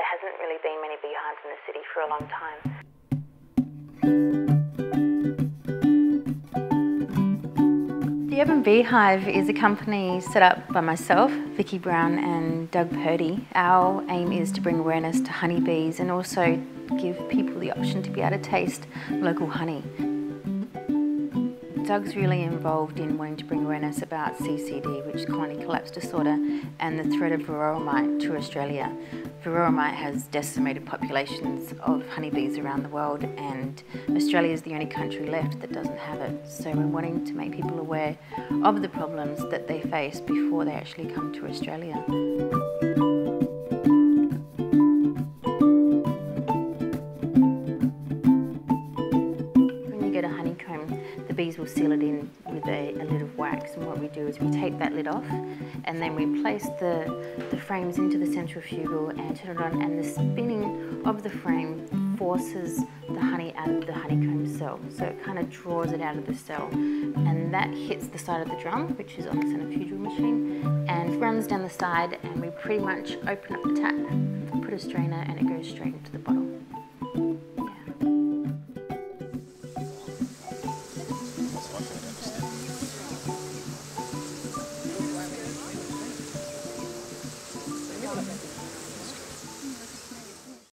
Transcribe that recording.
there hasn't really been many beehives in the city for a long time. The Urban Beehive is a company set up by myself, Vicky Brown and Doug Purdy. Our aim is to bring awareness to honeybees and also give people the option to be able to taste local honey. Doug's really involved in wanting to bring awareness about CCD, which is colony collapse disorder, and the threat of varroa mite to Australia. Varroa mite has decimated populations of honeybees around the world, and Australia is the only country left that doesn't have it. So we're wanting to make people aware of the problems that they face before they actually come to Australia. Bees will seal it in with a, a, lid of wax and what we do is we take that lid off and then we place the, the frames into the centrifugal and turn it on and the spinning of the frame forces the honey out of the honeycomb cell. So it kind of draws it out of the cell and that hits the side of the drum which is on the centrifugal machine and runs down the side and we pretty much open up the tap, put a strainer and it goes straight into the bottle.